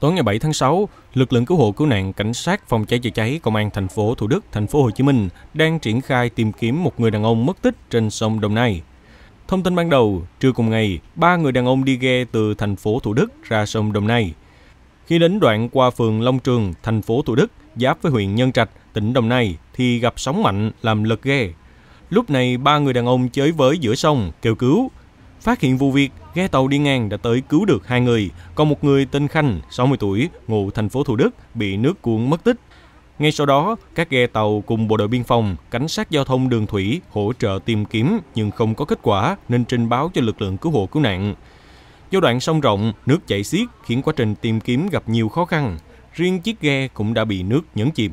Tối ngày 7 tháng 6, lực lượng cứu hộ cứu nạn cảnh sát phòng cháy chữa cháy công an thành phố Thủ Đức, thành phố Hồ Chí Minh đang triển khai tìm kiếm một người đàn ông mất tích trên sông Đồng Nai. Thông tin ban đầu, trưa cùng ngày, ba người đàn ông đi ghe từ thành phố Thủ Đức ra sông Đồng Nai. Khi đến đoạn qua phường Long Trường, thành phố Thủ Đức, giáp với huyện Nhân Trạch, tỉnh Đồng Nai, thì gặp sóng mạnh làm lật ghe. Lúc này, ba người đàn ông chới với giữa sông kêu cứu. Phát hiện vụ việc, ghe tàu đi ngang đã tới cứu được hai người, còn một người tên Khanh, 60 tuổi, ngụ thành phố Thủ Đức, bị nước cuốn mất tích. Ngay sau đó, các ghe tàu cùng bộ đội biên phòng, cảnh sát giao thông đường thủy hỗ trợ tìm kiếm nhưng không có kết quả nên trình báo cho lực lượng cứu hộ cứu nạn. Do đoạn sông rộng, nước chảy xiết khiến quá trình tìm kiếm gặp nhiều khó khăn. Riêng chiếc ghe cũng đã bị nước nhấn chìm.